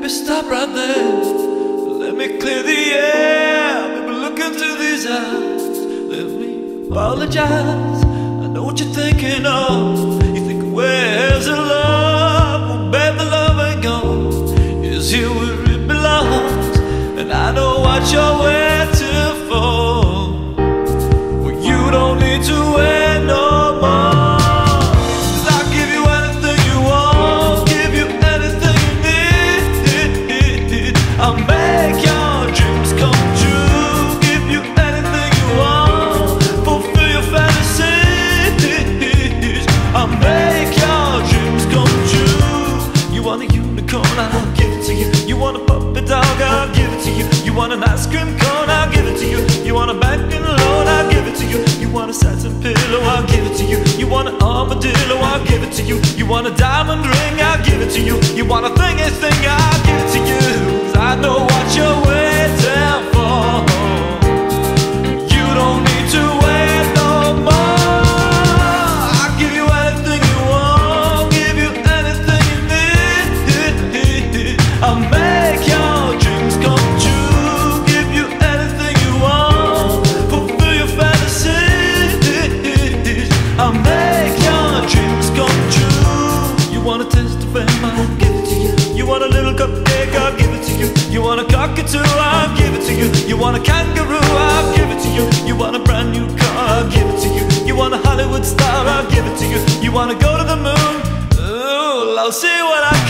Baby, stop right there. Let me clear the air. Baby, look into these eyes. Let me apologize. I know what you're thinking of. You think, where's the love? Well, baby, love ain't gone. It's here where it belongs. And I know what you're waiting for. Well, you don't need to wait unicorn, I'll give it to you. You want a puppy dog, I'll give it to you. You want an ice cream cone, I'll give it to you. You want a bank and loan, I'll give it to you. You want a satin pillow, I'll give it to you. You want an armadillo, I'll give it to you. You want a diamond ring, I'll give it to you. You want a thingy thing, I'll You wanna taste the fame, I'll give it to you. You want a little cupcake, I'll give it to you. You want a cockatoo, I'll give it to you. You want a kangaroo, I'll give it to you. You want a brand new car, I'll give it to you. You want a Hollywood star, I'll give it to you. You wanna go to the moon? Ooh, I'll see what I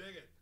Dig it.